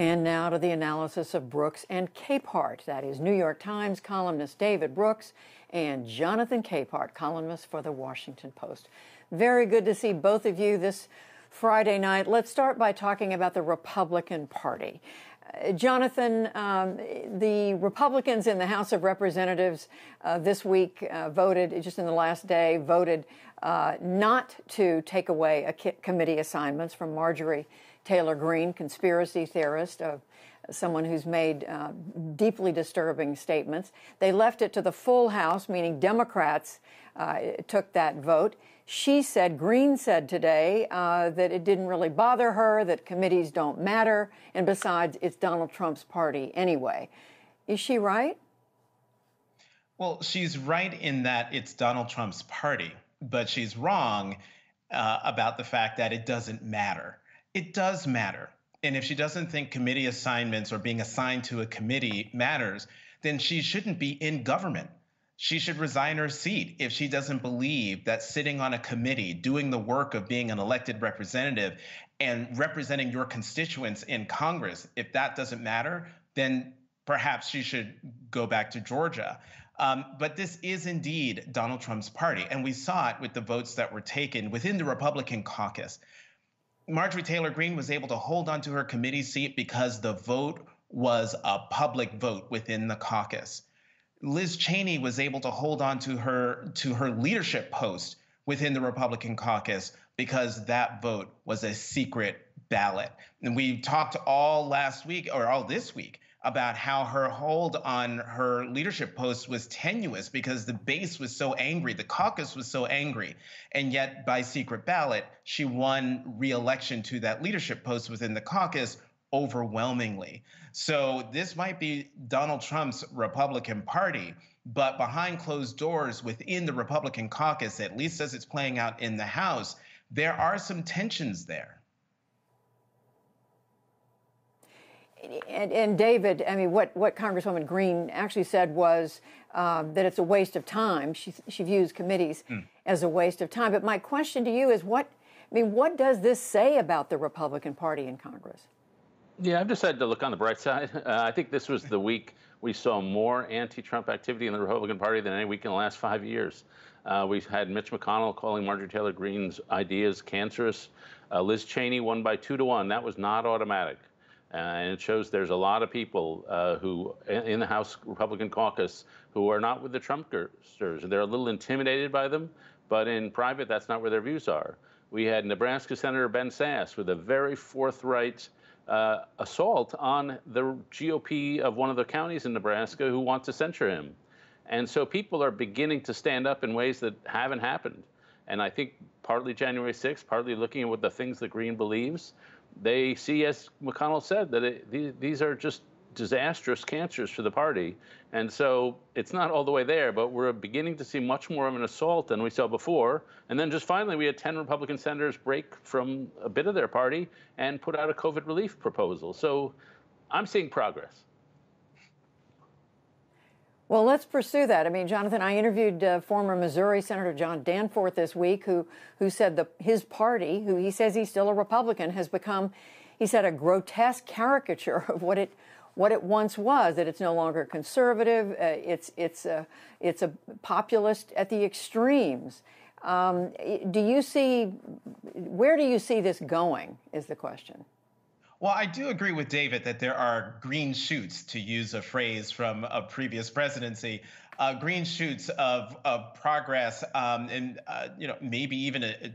And now to the analysis of Brooks and Capehart. That is New York Times columnist David Brooks and Jonathan Capehart, columnist for the Washington Post. Very good to see both of you this Friday night. Let's start by talking about the Republican Party. Uh, Jonathan, um, the Republicans in the House of Representatives uh, this week uh, voted, just in the last day, voted uh, not to take away committee assignments from Marjorie Taylor Greene, conspiracy theorist, someone who's made uh, deeply disturbing statements. They left it to the full House, meaning Democrats uh, took that vote. She said, Greene said today uh, that it didn't really bother her, that committees don't matter, and besides, it's Donald Trump's party anyway. Is she right? Well, she's right in that it's Donald Trump's party, but she's wrong uh, about the fact that it doesn't matter it does matter. And if she doesn't think committee assignments or being assigned to a committee matters, then she shouldn't be in government. She should resign her seat if she doesn't believe that sitting on a committee, doing the work of being an elected representative and representing your constituents in Congress, if that doesn't matter, then perhaps she should go back to Georgia. Um, but this is indeed Donald Trump's party. And we saw it with the votes that were taken within the Republican caucus. Marjorie Taylor Greene was able to hold onto her committee seat because the vote was a public vote within the caucus. Liz Cheney was able to hold on to her to her leadership post within the Republican caucus because that vote was a secret ballot. And we talked all last week or all this week about how her hold on her leadership post was tenuous because the base was so angry, the caucus was so angry. And yet, by secret ballot, she won re-election to that leadership post within the caucus overwhelmingly. So this might be Donald Trump's Republican Party, but behind closed doors within the Republican caucus, at least as it's playing out in the House, there are some tensions there. And, and, David, I mean, what, what Congresswoman Greene actually said was um, that it's a waste of time. She, she views committees mm. as a waste of time. But my question to you is what, I mean, what does this say about the Republican Party in Congress? Yeah, I've decided to look on the bright side. Uh, I think this was the week we saw more anti Trump activity in the Republican Party than any week in the last five years. Uh, we had Mitch McConnell calling Marjorie Taylor Greene's ideas cancerous. Uh, Liz Cheney won by two to one. That was not automatic. Uh, and it shows there's a lot of people uh, who, in the House Republican caucus, who are not with the Trumpsters. They're a little intimidated by them, but in private, that's not where their views are. We had Nebraska Senator Ben Sasse with a very forthright uh, assault on the GOP of one of the counties in Nebraska who want to censure him. And so people are beginning to stand up in ways that haven't happened. And I think partly January 6th, partly looking at what the things that Greene believes, they see, as McConnell said, that it, these are just disastrous cancers for the party. And so it's not all the way there, but we're beginning to see much more of an assault than we saw before. And then just finally, we had 10 Republican senators break from a bit of their party and put out a COVID relief proposal. So I'm seeing progress. Well, let's pursue that. I mean, Jonathan, I interviewed uh, former Missouri Senator John Danforth this week, who who said that his party, who he says he's still a Republican, has become, he said, a grotesque caricature of what it what it once was. That it's no longer conservative. Uh, it's it's a it's a populist at the extremes. Um, do you see where do you see this going? Is the question. Well, I do agree with David that there are green shoots, to use a phrase from a previous presidency, uh, green shoots of of progress, um, and uh, you know maybe even a, a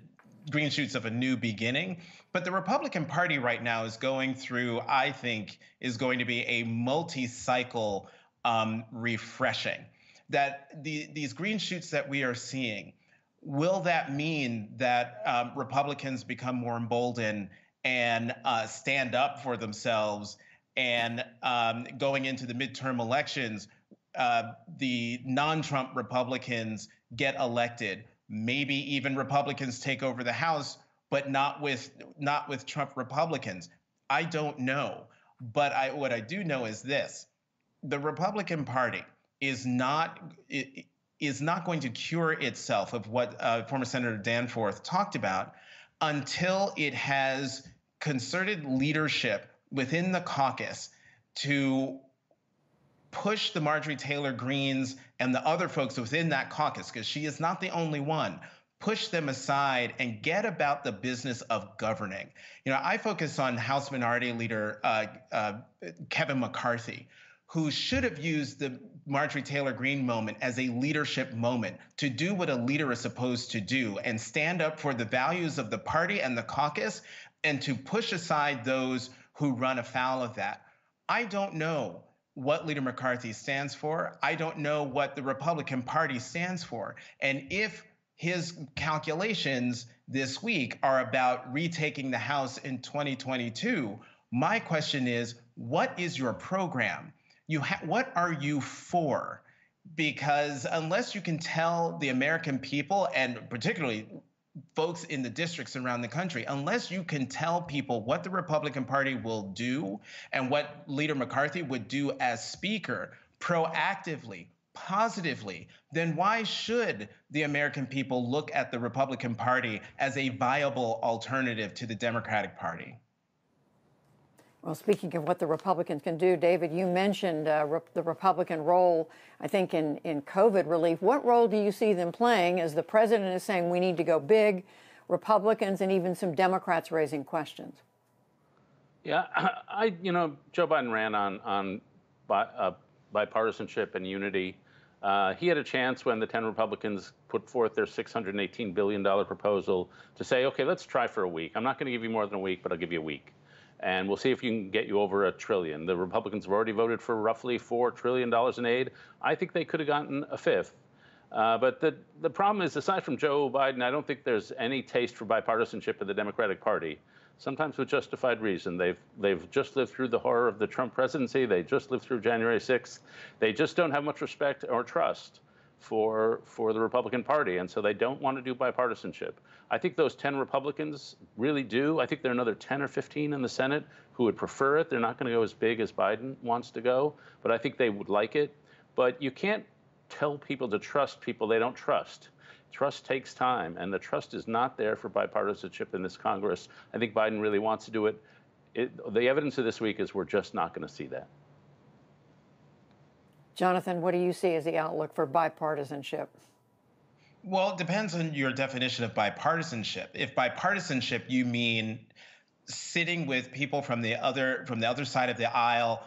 green shoots of a new beginning. But the Republican Party right now is going through, I think, is going to be a multi-cycle um, refreshing. That the, these green shoots that we are seeing, will that mean that um, Republicans become more emboldened and uh, stand up for themselves. And um, going into the midterm elections, uh, the non Trump Republicans get elected. Maybe even Republicans take over the House, but not with not with Trump Republicans. I don't know. But I, what I do know is this: the Republican Party is not is not going to cure itself of what uh, former Senator Danforth talked about until it has concerted leadership within the caucus to push the Marjorie Taylor Greenes and the other folks within that caucus, because she is not the only one, push them aside and get about the business of governing. You know, I focus on House Minority Leader uh, uh, Kevin McCarthy, who should have used the Marjorie Taylor Greene moment as a leadership moment to do what a leader is supposed to do and stand up for the values of the party and the caucus and to push aside those who run afoul of that. I don't know what Leader McCarthy stands for. I don't know what the Republican Party stands for. And if his calculations this week are about retaking the House in 2022, my question is what is your program? You ha- what are you for? Because unless you can tell the American people and particularly folks in the districts around the country, unless you can tell people what the Republican Party will do and what Leader McCarthy would do as Speaker proactively, positively, then why should the American people look at the Republican Party as a viable alternative to the Democratic Party? Well, speaking of what the Republicans can do, David, you mentioned uh, re- the Republican role, I think, in, in COVID relief. What role do you see them playing as the president is saying we need to go big, Republicans and even some Democrats raising questions? Yeah, I, you know, Joe Biden ran on, on bi- uh, bipartisanship and unity. Uh, he had a chance when the 10 Republicans put forth their $618 billion proposal to say, okay, let's try for a week. I'm not going to give you more than a week, but I'll give you a week and we'll see if you can get you over a trillion. The Republicans have already voted for roughly $4 trillion in aid. I think they could have gotten a fifth. Uh, but the, the problem is, aside from Joe Biden, I don't think there's any taste for bipartisanship in the Democratic Party, sometimes with justified reason. They've, they've just lived through the horror of the Trump presidency, they just lived through January 6th. They just don't have much respect or trust for for the Republican Party, and so they don't want to do bipartisanship. I think those 10 Republicans really do. I think there are another 10 or 15 in the Senate who would prefer it. They're not going to go as big as Biden wants to go, but I think they would like it. But you can't tell people to trust people they don't trust. Trust takes time, and the trust is not there for bipartisanship in this Congress. I think Biden really wants to do it. it the evidence of this week is we're just not going to see that. Jonathan, what do you see as the outlook for bipartisanship? Well, it depends on your definition of bipartisanship. If bipartisanship you mean sitting with people from the other from the other side of the aisle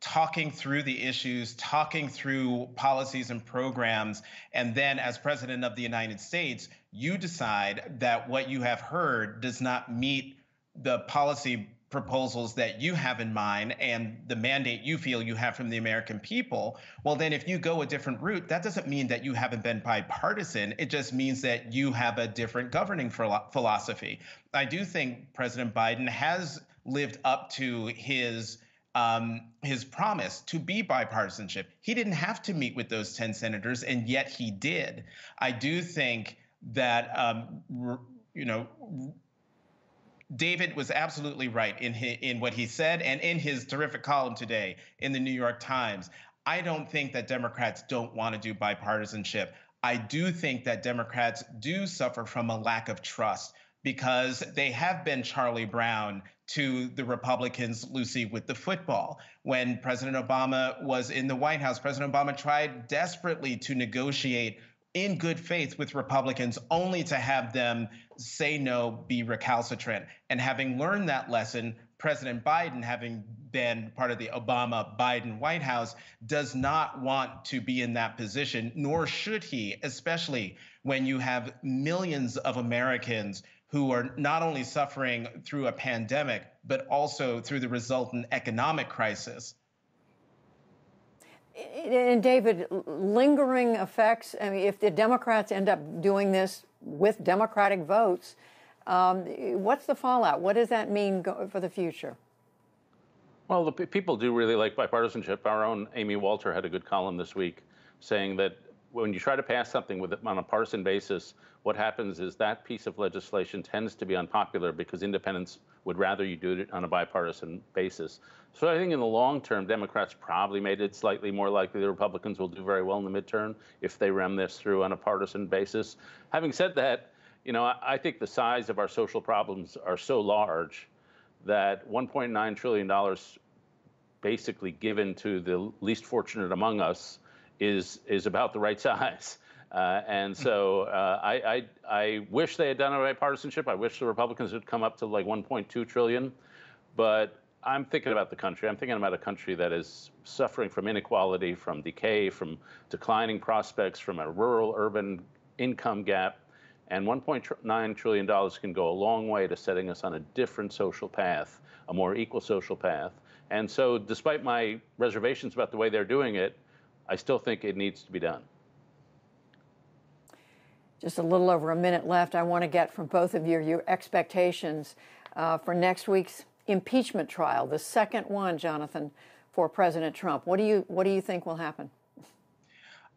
talking through the issues, talking through policies and programs, and then as president of the United States, you decide that what you have heard does not meet the policy proposals that you have in mind and the mandate you feel you have from the American people, well, then if you go a different route, that doesn't mean that you haven't been bipartisan. It just means that you have a different governing philosophy. I do think President Biden has lived up to his. Um, his promise to be bipartisanship. He didn't have to meet with those 10 senators, and yet he did. I do think that, um, you know, David was absolutely right in his, in what he said and in his terrific column today in the New York Times. I don't think that Democrats don't want to do bipartisanship. I do think that Democrats do suffer from a lack of trust because they have been Charlie Brown to the Republicans, Lucy, with the football. When President Obama was in the White House, President Obama tried desperately to negotiate in good faith with Republicans, only to have them say no, be recalcitrant. And having learned that lesson, President Biden, having been part of the Obama Biden White House, does not want to be in that position, nor should he, especially when you have millions of Americans who are not only suffering through a pandemic, but also through the resultant economic crisis. And David, lingering effects. I mean, if the Democrats end up doing this with Democratic votes, um, what's the fallout? What does that mean for the future? Well, the people do really like bipartisanship. Our own Amy Walter had a good column this week saying that when you try to pass something with on a partisan basis, what happens is that piece of legislation tends to be unpopular because independents would rather you do it on a bipartisan basis. So I think in the long term, Democrats probably made it slightly more likely the Republicans will do very well in the midterm if they ram this through on a partisan basis. Having said that, you know, I, I think the size of our social problems are so large that $1.9 trillion basically given to the least fortunate among us is, is about the right size. Uh, and so uh, I, I, I, wish they had done it by partisanship. I wish the Republicans had come up to like 1.2 trillion. But I'm thinking about the country. I'm thinking about a country that is suffering from inequality, from decay, from declining prospects, from a rural urban income gap. And $1.9 trillion can go a long way to setting us on a different social path, a more equal social path. And so, despite my reservations about the way they're doing it, I still think it needs to be done. Just a little over a minute left. I want to get from both of you your expectations uh, for next week's impeachment trial, the second one, Jonathan, for President Trump. What do you what do you think will happen?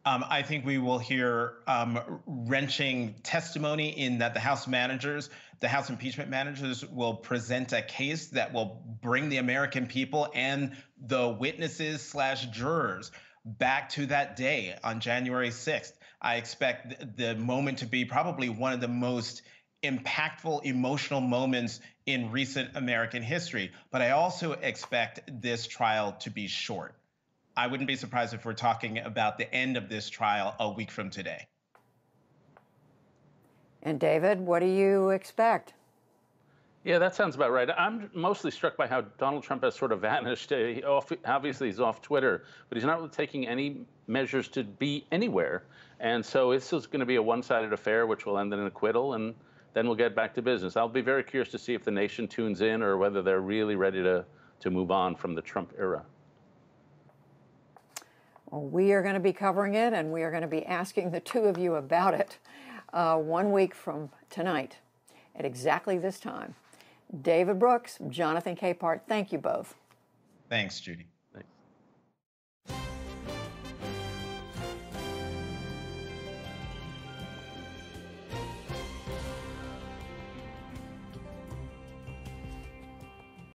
Um, I think we will hear um, wrenching testimony in that the House managers, the House impeachment managers, will present a case that will bring the American people and the witnesses slash jurors back to that day on January 6th. I expect the moment to be probably one of the most impactful emotional moments in recent American history. But I also expect this trial to be short. I wouldn't be surprised if we're talking about the end of this trial a week from today. And David, what do you expect? Yeah, that sounds about right. I'm mostly struck by how Donald Trump has sort of vanished. He off, obviously, he's off Twitter, but he's not really taking any measures to be anywhere. And so this is going to be a one-sided affair, which will end in an acquittal, and then we'll get back to business. I'll be very curious to see if the nation tunes in or whether they're really ready to, to move on from the Trump era. Well, we are going to be covering it, and we are going to be asking the two of you about it uh, one week from tonight at exactly this time. David Brooks, Jonathan Capehart, thank you both. Thanks, Judy.